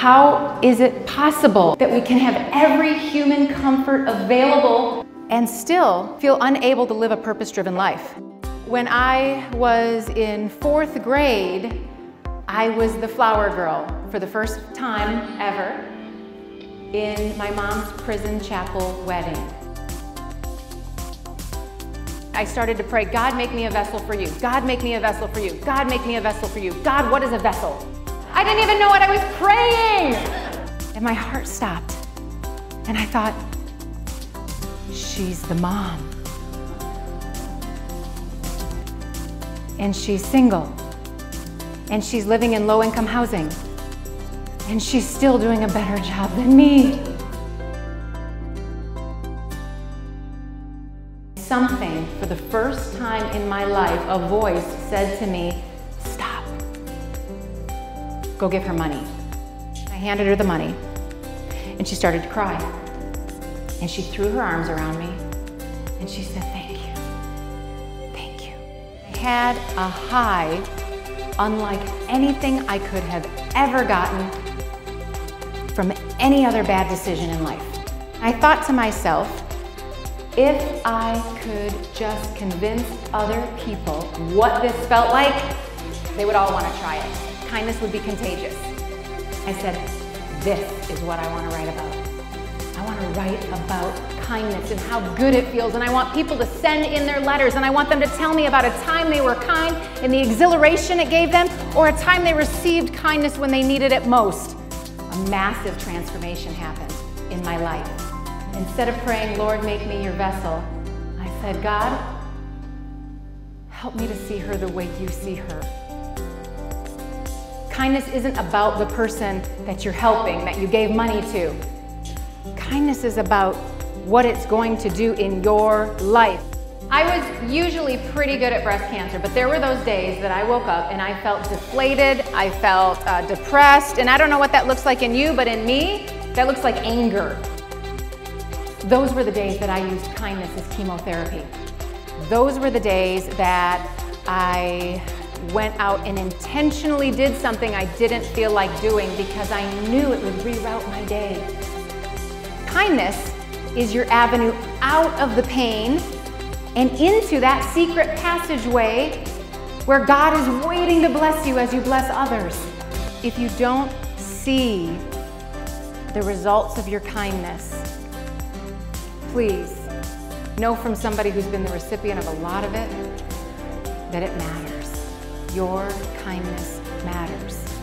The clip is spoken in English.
How is it possible that we can have every human comfort available and still feel unable to live a purpose driven life? When I was in fourth grade, I was the flower girl for the first time ever in my mom's prison chapel wedding. I started to pray, God, make me a vessel for you. God, make me a vessel for you. God, make me a vessel for you. God, what is a vessel? I didn't even know what I was praying. And my heart stopped. And I thought, she's the mom. And she's single. And she's living in low income housing. And she's still doing a better job than me. Something, for the first time in my life, a voice said to me. Go give her money. I handed her the money, and she started to cry. And she threw her arms around me, and she said, Thank you. Thank you. I had a high unlike anything I could have ever gotten from any other bad decision in life. I thought to myself, if I could just convince other people what this felt like, they would all want to try it. Kindness would be contagious. I said, this is what I want to write about. I want to write about kindness and how good it feels. And I want people to send in their letters and I want them to tell me about a time they were kind and the exhilaration it gave them or a time they received kindness when they needed it most. A massive transformation happened in my life. Instead of praying, Lord, make me your vessel, I said, God, help me to see her the way you see her. Kindness isn't about the person that you're helping, that you gave money to. Kindness is about what it's going to do in your life. I was usually pretty good at breast cancer, but there were those days that I woke up and I felt deflated, I felt uh, depressed, and I don't know what that looks like in you, but in me, that looks like anger. Those were the days that I used kindness as chemotherapy. Those were the days that I went out and intentionally did something I didn't feel like doing because I knew it would reroute my day. Kindness is your avenue out of the pain and into that secret passageway where God is waiting to bless you as you bless others. If you don't see the results of your kindness, please know from somebody who's been the recipient of a lot of it that it matters. Your kindness matters.